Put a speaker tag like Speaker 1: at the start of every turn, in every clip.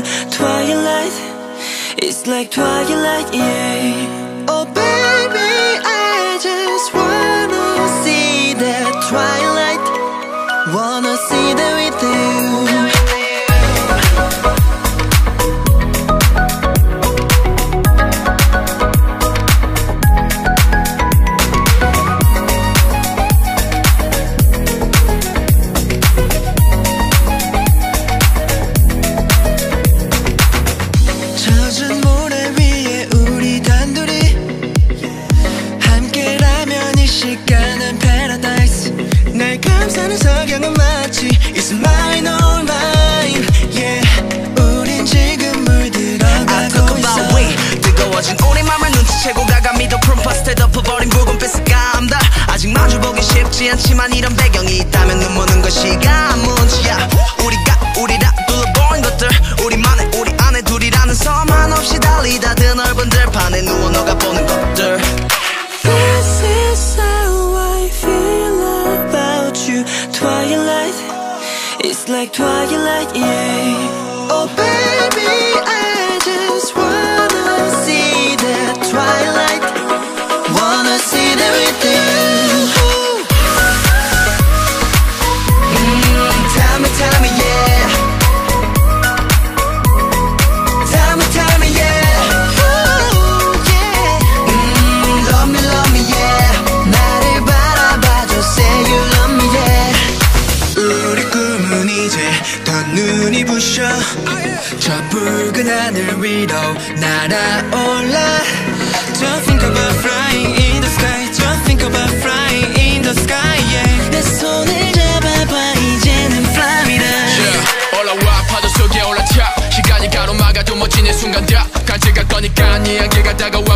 Speaker 1: Twilight. It's like twilight, yeah. Oh 시간은 paradise. 날 감싸는 석양은 마치 It's mine all mine Yeah 우린 지금
Speaker 2: I talk
Speaker 1: 물들어가고
Speaker 2: about we 뜨거워진 우리 맘을 눈치채고 가감히도 푸른파스텔 덮어버린 붉은빛의 감다. 아직 마주보기 쉽지 않지만 이런 배경이 있다면 눈머는 것이 가문
Speaker 1: It's like twilight, yeah Oh baby, I just wanna see that twilight 이제 더 눈이 부셔 저 붉은 하늘 위로 날아올라 Don't think about flying in the sky Don't think about flying in the sky, yeah 내 손을 잡아봐 이제는 fly me down
Speaker 3: yeah. 올라와 파도 속에 올라타 시간이 가로막아도 멋지는 순간들 간지가 꺼니까 이야기가 다가와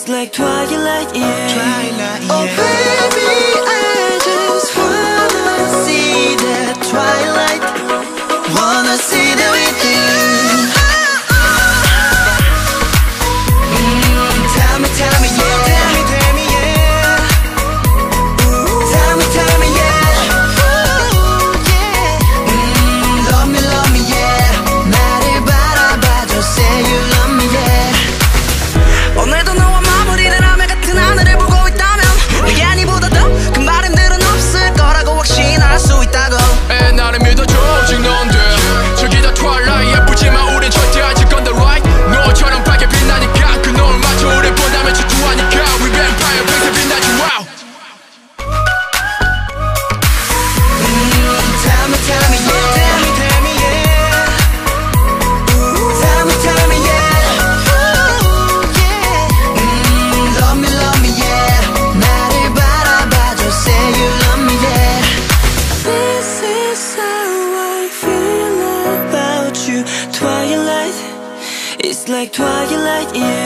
Speaker 1: It's like twilight, yeah.
Speaker 2: Twilight,
Speaker 1: Oh baby, I just wanna see that twilight. Wanna see that with it's like twilight, yeah.